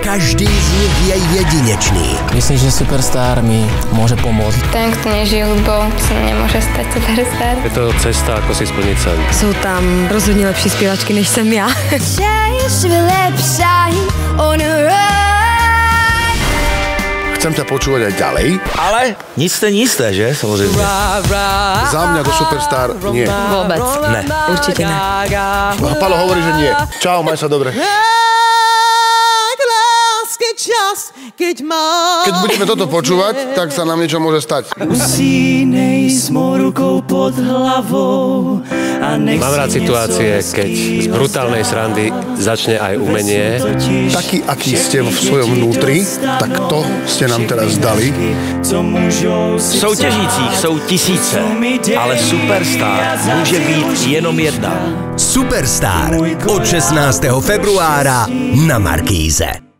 Každý z nich je jedinečný. Myslím, že Superstar mi môže pomôcť. Ten, kto nežije hudbou, sa nemôže stať superstar. Je to cesta, ako si splniť sen. Jsou tam rozhodně lepší zpěvačky, než jsem já. Chcem ťa počúvať aj ďalej. Ale nic není jisté, že? Samozřejmě. Za mňa do Superstar nie. Vůbec. Ne. Určitě ne. A Palo hovorí, že nie. Čau, maj sa dobre. Keď budeme toto počúvať, tak sa nám niečo môže stať. Mám rád situácie, keď z brutálnej srandy začne aj umenie. Taký, aký ste v svojom vnútri, tak to ste nám teraz dali. Soutěžících jsou tisíce, ale superstar může být jenom jedna. Superstar od 16. februára na Markíze.